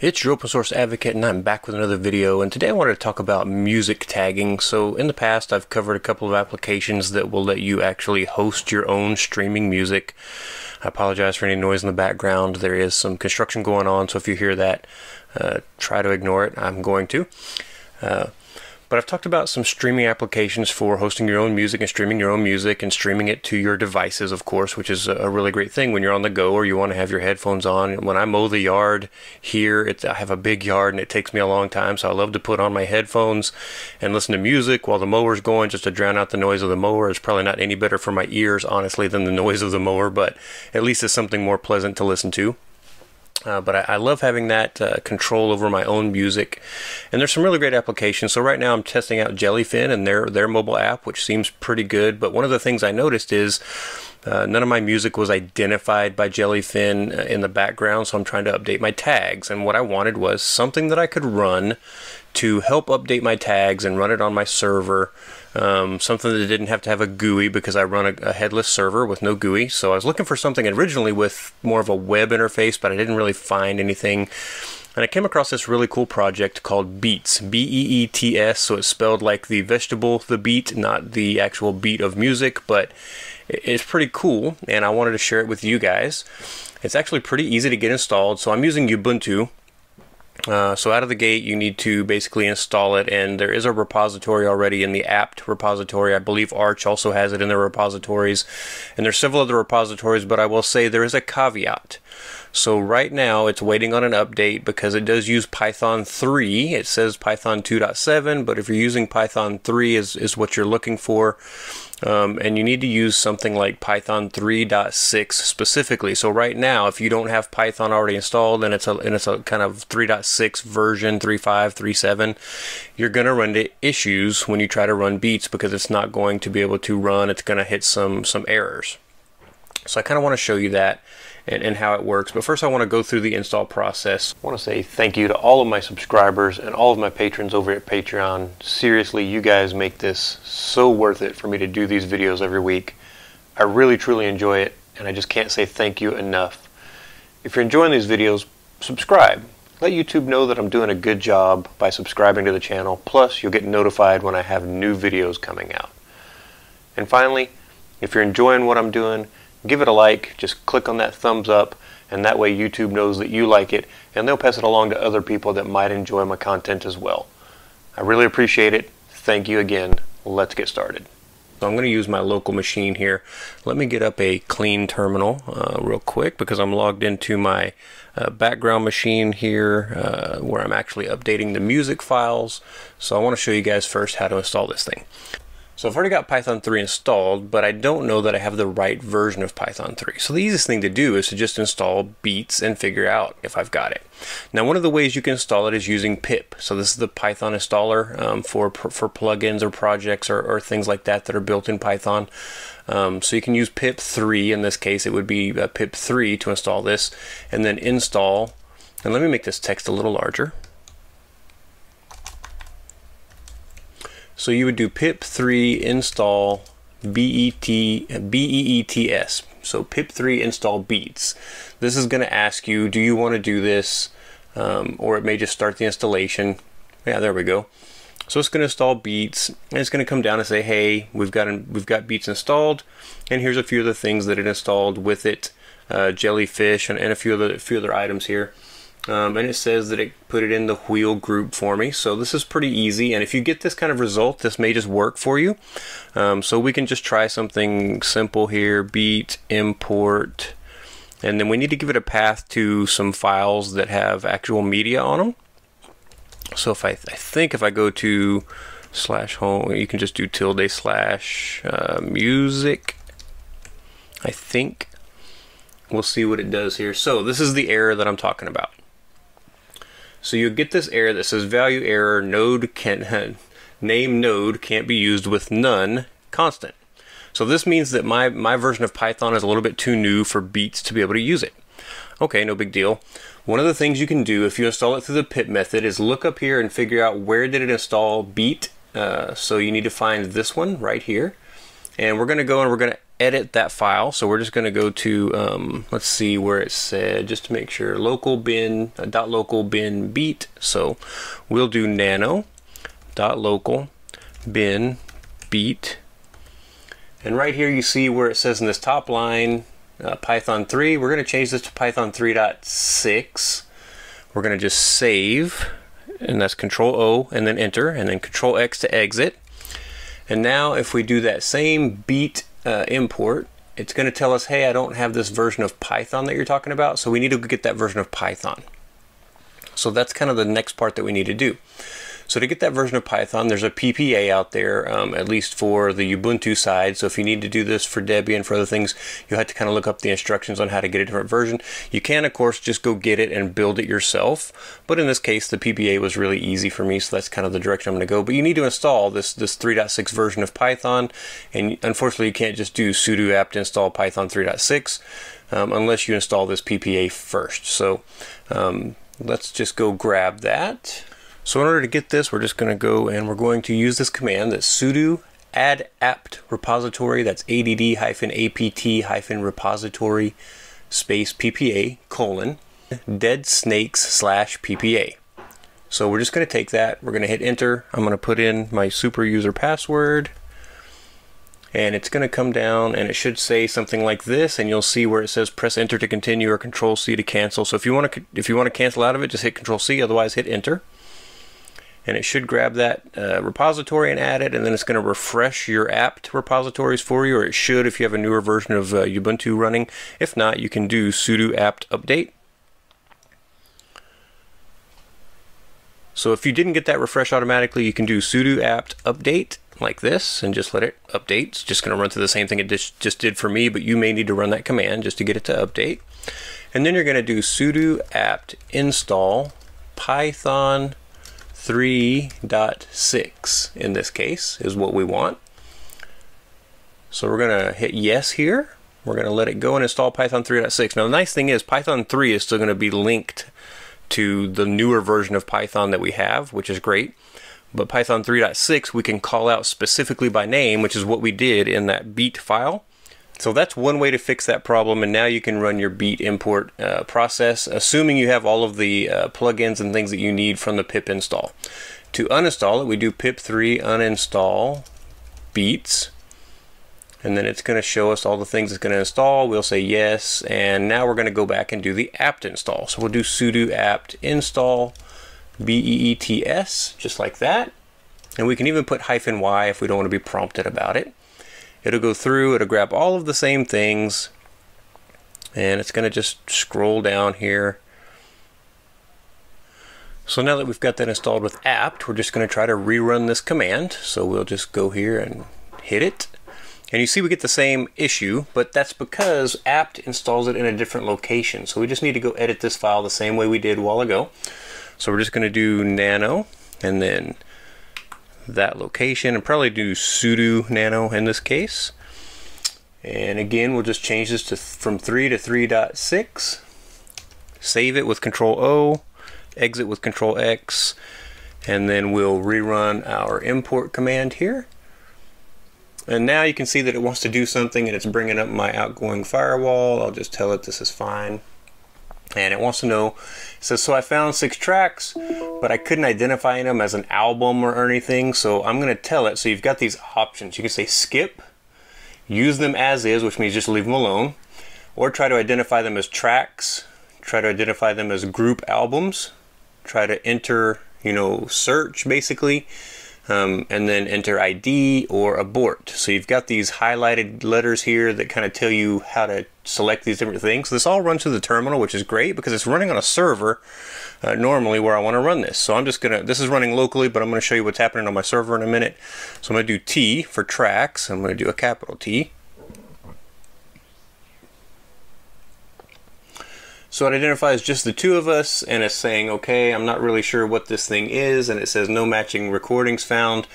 It's your open source advocate and I'm back with another video and today I wanted to talk about music tagging. So in the past I've covered a couple of applications that will let you actually host your own streaming music. I apologize for any noise in the background. There is some construction going on so if you hear that uh, try to ignore it. I'm going to. Uh, but I've talked about some streaming applications for hosting your own music and streaming your own music and streaming it to your devices, of course, which is a really great thing when you're on the go or you want to have your headphones on. When I mow the yard here, I have a big yard and it takes me a long time, so I love to put on my headphones and listen to music while the mower's going just to drown out the noise of the mower. It's probably not any better for my ears, honestly, than the noise of the mower, but at least it's something more pleasant to listen to. Uh, but I, I, love having that uh, control over my own music, and there's some really great applications. So right now I'm testing out Jellyfin and their their mobile app, which seems pretty good. But one of the things I noticed is uh, none of my music was identified by Jellyfin uh, in the background, so I'm trying to update my tags. And what I wanted was something that I could run to help update my tags and run it on my server. Um, something that didn't have to have a GUI because I run a, a, headless server with no GUI. So I was looking for something originally with more of a web interface, but I didn't really find anything. And I came across this really cool project called Beets, B E E T S. So it's spelled like the vegetable, the beet, not the actual beat of music, but it's pretty cool. And I wanted to share it with you guys. It's actually pretty easy to get installed. So I'm using Ubuntu uh, so out of the gate, you need to basically install it, and there is a repository already in the apt repository. I believe Arch also has it in their repositories, and there's several other repositories, but I will say there is a caveat. So right now it's waiting on an update because it does use Python 3. It says Python 2.7, but if you're using Python 3 is, is what you're looking for, um, and you need to use something like Python 3.6 specifically. So right now, if you don't have Python already installed and it's a and it's a kind of 3.6 version, 3.5, 3.7, you're going to run into issues when you try to run Beets because it's not going to be able to run. It's going to hit some some errors. So I kind of want to show you that and, and how it works. But first I want to go through the install process. I want to say thank you to all of my subscribers and all of my patrons over at Patreon. Seriously, you guys make this so worth it for me to do these videos every week. I really truly enjoy it and I just can't say thank you enough. If you're enjoying these videos, subscribe. Let YouTube know that I'm doing a good job by subscribing to the channel. Plus, you'll get notified when I have new videos coming out. And finally, if you're enjoying what I'm doing, give it a like, just click on that thumbs up, and that way YouTube knows that you like it, and they'll pass it along to other people that might enjoy my content as well. I really appreciate it. Thank you again. Let's get started. So I'm going to use my local machine here. Let me get up a clean terminal uh, real quick because I'm logged into my uh, background machine here uh, where I'm actually updating the music files. So I want to show you guys first how to install this thing. So I've already got Python 3 installed, but I don't know that I have the right version of Python 3. So the easiest thing to do is to just install Beets and figure out if I've got it. Now one of the ways you can install it is using pip. So this is the Python installer um, for, for plugins or projects or, or, things like that that are built in Python. Um, so you can use pip 3, in this case it would be uh, pip 3 to install this, and then install, and let me make this text a little larger. So you would do pip3 install BET, BEETS. So pip3 install beets. This is going to ask you, do you want to do this? Um, or it may just start the installation. Yeah, there we go. So it's going to install Beets, and it's going to come down and say, "Hey, we've got we've got Beets installed, and here's a few of the things that it installed with it, uh, Jellyfish, and, and a few other a few other items here." Um, and it says that it put it in the wheel group for me. So this is pretty easy. And if you get this kind of result, this may just work for you. Um, so we can just try something simple here, beet, import, and then we need to give it a path to some files that have actual media on them. So if I, th I think if I go to slash home, you can just do tilde slash uh, music. I think we'll see what it does here. So this is the error that I'm talking about. So you get this error that says value error node can't name node can't be used with none constant. So this means that my, my version of Python is a little bit too new for Beets to be able to use it. Okay, no big deal. One of the things you can do if you install it through the pip method is look up here and figure out where did it install Beet. Uh, so you need to find this one right here. And we're going to go and we're going to edit that file. So we're just going to go to, um, let's see where it said, just to make sure, local bin, uh, dot local bin beet. So we'll do nano dot local bin beet. And right here you see where it says in this top line, uh, Python 3. We're going to change this to Python 3.6. We're going to just save, and that's Control O, and then enter, and then Control X to exit. And now if we do that same beet uh, import, it's going to tell us, hey, I don't have this version of Python that you're talking about, so we need to get that version of Python. So that's kind of the next part that we need to do. So to get that version of Python, there's a PPA out there, um, at least for the Ubuntu side. So if you need to do this for Debian for other things, you have to kind of look up the instructions on how to get a different version. You can, of course, just go get it and build it yourself. But in this case, the PPA was really easy for me, so that's kind of the direction I'm going to go. But you need to install this this 3.6 version of Python, and unfortunately, you can't just do sudo apt install Python 3.6 um, unless you install this PPA first. So um, let's just go grab that. So in order to get this, we're just going to go and we're going to use this command that's sudo add apt repository, that's add-apt hyphen repository space ppa colon deadsnakes slash ppa. So we're just going to take that, we're going to hit enter, I'm going to put in my super user password, and it's going to come down and it should say something like this and you'll see where it says press enter to continue or control C to cancel. So if you want to if you want to cancel out of it just hit control C otherwise hit enter and it should grab that uh, repository and add it and then it's going to refresh your apt repositories for you or it should if you have a newer version of uh, Ubuntu running. If not you can do sudo apt update. So if you didn't get that refresh automatically you can do sudo apt update like this and just let it update. It's just going to run through the same thing it just did for me but you may need to run that command just to get it to update. And then you're going to do sudo apt install python 3.6 in this case is what we want. So we're going to hit yes here. We're going to let it go and install Python 3.6. Now the nice thing is Python 3 is still going to be linked to the newer version of Python that we have, which is great. But Python 3.6 we can call out specifically by name, which is what we did in that beet file. So that's one way to fix that problem, and now you can run your beet import uh, process, assuming you have all of the uh, plugins and things that you need from the pip install. To uninstall it, we do pip3 uninstall beets, and then it's going to show us all the things it's going to install. We'll say yes, and now we're going to go back and do the apt install. So we'll do sudo apt install beets, just like that. And we can even put hyphen y if we don't want to be prompted about it. It'll go through, it'll grab all of the same things, and it's going to just scroll down here. So now that we've got that installed with apt, we're just going to try to rerun this command. So we'll just go here and hit it. And you see we get the same issue, but that's because apt installs it in a different location. So we just need to go edit this file the same way we did a while ago. So we're just going to do nano and then that location and probably do sudo nano in this case. And again, we'll just change this to from 3 to 3.6. Save it with Control O, exit with Control X, and then we'll rerun our import command here. And now you can see that it wants to do something and it's bringing up my outgoing firewall. I'll just tell it this is fine and it wants to know says so i found six tracks but i couldn't identify them as an album or anything so i'm going to tell it. So you've got these options. You can say skip use them as is which means just leave them alone or try to identify them as tracks try to identify them as group albums try to enter you know search basically um, and then enter ID or abort. So you've got these highlighted letters here that kind of tell you how to select these different things. This all runs through the terminal, which is great because it's running on a server uh, normally where I want to run this. So I'm just going to, this is running locally, but I'm going to show you what's happening on my server in a minute. So I'm going to do T for tracks. I'm going to do a capital T. So it identifies just the two of us and it's saying, okay, I'm not really sure what this thing is. And it says no matching recordings found.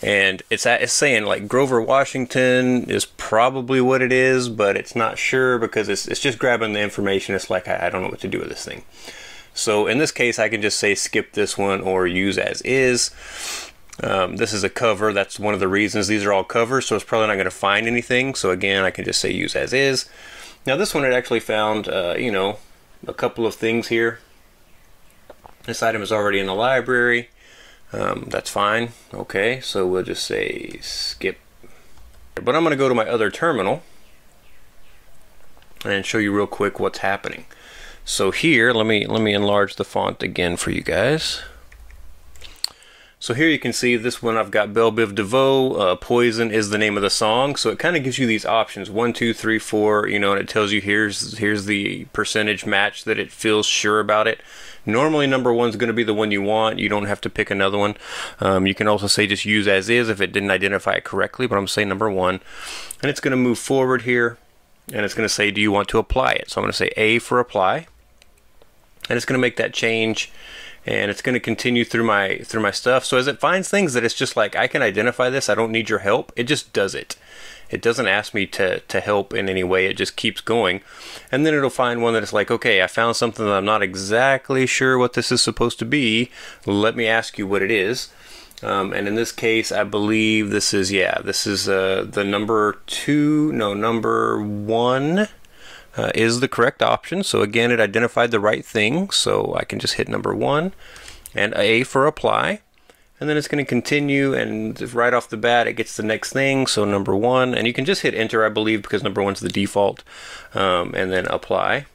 And it's, it's saying like Grover Washington is probably what it is, but it's not sure because it's, it's just grabbing the information. It's like, I, I don't know what to do with this thing. So in this case, I can just say skip this one or use as is. Um, this is a cover. That's one of the reasons these are all covers, so it's probably not going to find anything. So again, I can just say use as is. Now this one it actually found, uh, you know, a couple of things here. This item is already in the library. Um, that's fine. Okay, so we'll just say skip. But I'm going to go to my other terminal and show you real quick what's happening. So here, let me let me enlarge the font again for you guys. So here you can see this one I've got Belle Biv DeVoe, uh, Poison is the name of the song. So it kind of gives you these options, one, two, three, four, you know, and it tells you here's here's the percentage match that it feels sure about it. Normally number one is going to be the one you want. You don't have to pick another one. Um, you can also say just use as is if it didn't identify it correctly, but I'm going to say number one. And it's going to move forward here, and it's going to say do you want to apply it. So I'm going to say A for apply. And it's going to make that change and it's going to continue through my through my stuff. So as it finds things that it's just like I can identify this, I don't need your help. It just does it. It doesn't ask me to to help in any way. It just keeps going, and then it'll find one that is like, okay, I found something that I'm not exactly sure what this is supposed to be. Let me ask you what it is. Um, and in this case, I believe this is yeah, this is uh, the number two, no, number one uh, is the correct option. So again, it identified the right thing. So I can just hit number one and A for apply. And then it's going to continue and right off the bat it gets the next thing. So number one, and you can just hit enter I believe because number one's the default. Um, and then apply.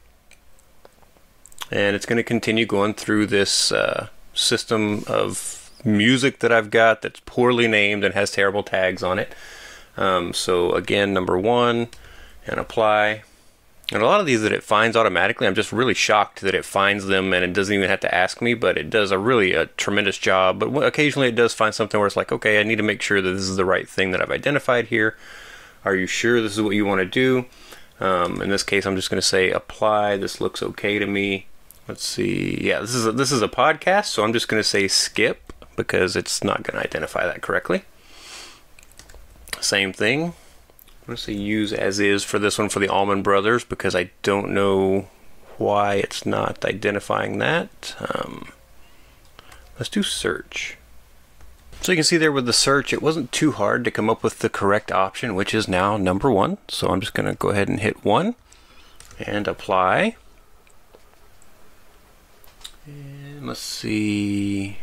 And it's going to continue going through this uh, system of music that I've got that's poorly named and has terrible tags on it. Um, so again, number one, and apply. And a lot of these that it finds automatically, I'm just really shocked that it finds them and it doesn't even have to ask me, but it does a really a tremendous job. But occasionally it does find something where it's like, okay, I need to make sure that this is the right thing that I've identified here. Are you sure this is what you want to do? Um, in this case, I'm just going to say apply. This looks okay to me. Let's see. Yeah, this is a, this is a podcast, so I'm just going to say skip because it's not going to identify that correctly. Same thing. Going to say use as is for this one for the Allman Brothers because I don't know why it's not identifying that. Um, let's do search. So you can see there with the search, it wasn't too hard to come up with the correct option, which is now number one. So I'm just going to go ahead and hit one and apply. And let's see.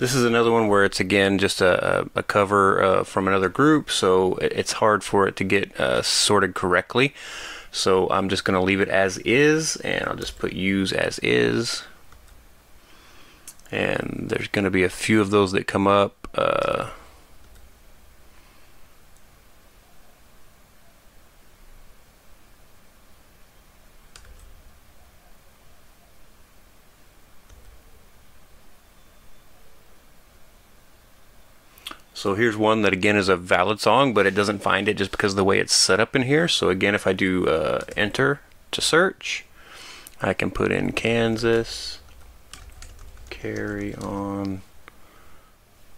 This is another one where it's again just a, a cover uh, from another group, so it's hard for it to get uh, sorted correctly. So I'm just going to leave it as is, and I'll just put use as is. And there's going to be a few of those that come up. Uh, So here's one that again is a valid song, but it doesn't find it just because of the way it's set up in here. So again, if I do uh, enter to search, I can put in Kansas, carry on.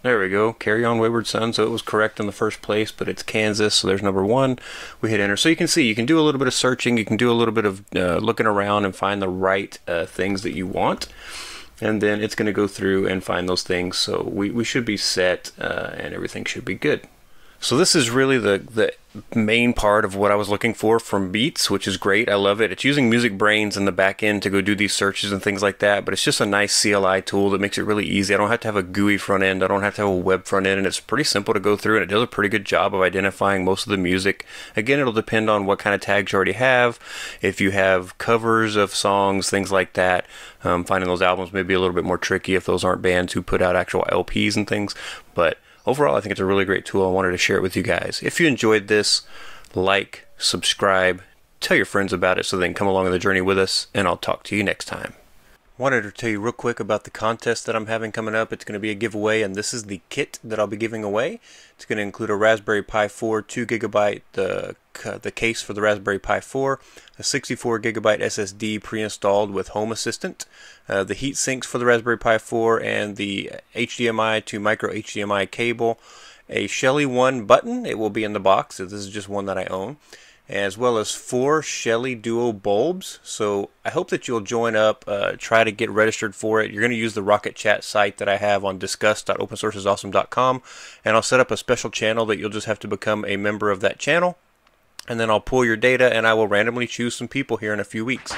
There we go, carry on Wayward Son. So it was correct in the first place, but it's Kansas, so there's number one. We hit enter. So you can see, you can do a little bit of searching, you can do a little bit of uh, looking around and find the right uh, things that you want and then it's going to go through and find those things. So we, we should be set uh, and everything should be good. So this is really the, the main part of what I was looking for from Beets, which is great. I love it. It's using MusicBrainz in the back end to go do these searches and things like that, but it's just a nice CLI tool that makes it really easy. I don't have to have a GUI front end. I don't have to have a web front end, and it's pretty simple to go through, and it does a pretty good job of identifying most of the music. Again, it'll depend on what kind of tags you already have. If you have covers of songs, things like that, um, finding those albums may be a little bit more tricky if those aren't bands who put out actual LPs and things, but overall, I think it's a really great tool. I wanted to share it with you guys. If you enjoyed this, like, subscribe, tell your friends about it so they can come along on the journey with us, and I'll talk to you next time. Wanted to tell you real quick about the contest that I'm having coming up. It's going to be a giveaway, and this is the kit that I'll be giving away. It's going to include a Raspberry Pi 4, 2 gigabyte, the the case for the Raspberry Pi 4, a 64 gigabyte SSD pre-installed with Home Assistant, uh, the heat sinks for the Raspberry Pi 4, and the HDMI to micro HDMI cable. A Shelly One button. It will be in the box. So this is just one that I own as well as four Shelly Duo bulbs. So I hope that you'll join up, uh, try to get registered for it. You're going to use the Rocket Chat site that I have on discuss.opensourceisawesome.com, and I'll set up a special channel that you'll just have to become a member of that channel. And then I'll pull your data and I will randomly choose some people here in a few weeks.